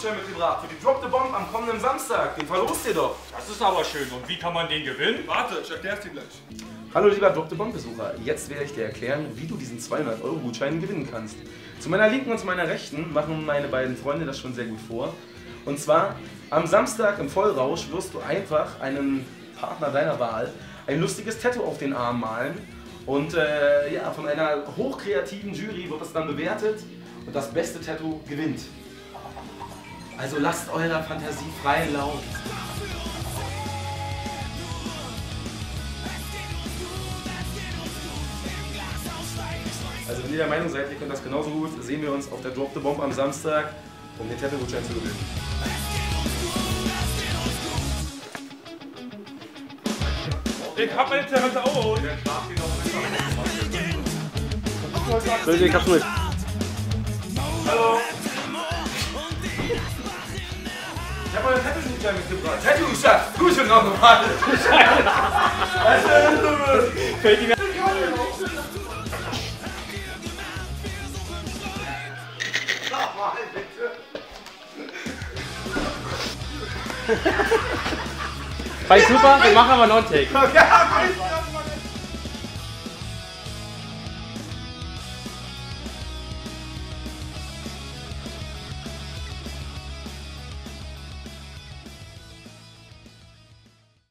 Tattoo-Gutschein mitgebracht für die Drop the Bomb am kommenden Samstag. Den verlost ihr doch. Das ist aber schön. Und wie kann man den gewinnen? Warte, ich erklär's dir gleich. Hallo lieber Drop the Bomb Besucher, jetzt werde ich dir erklären, wie du diesen 200 Euro Gutschein gewinnen kannst. Zu meiner linken und zu meiner rechten machen meine beiden Freunde das schon sehr gut vor. Und zwar am Samstag im Vollrausch wirst du einfach einen Partner deiner Wahl ein lustiges Tattoo auf den Arm malen. Und äh, ja, von einer hochkreativen Jury wird es dann bewertet und das beste Tattoo gewinnt. Also lasst eurer Fantasie freien Lauf. Also wenn ihr der Meinung seid, ihr könnt das genauso gut, sehen wir uns auf der Drop the Bomb am Samstag, um den Tattoo-Gutschein zu gewinnen. Ich hab meine Zerrisse auch. Ich hab's mit. Hallo. Ich hab euren Tattoo-Gutschein mitgebracht. Tattoo-Gutschein! Gute noch normal! Fällt ihm War ich super, wir machen aber noch einen Take.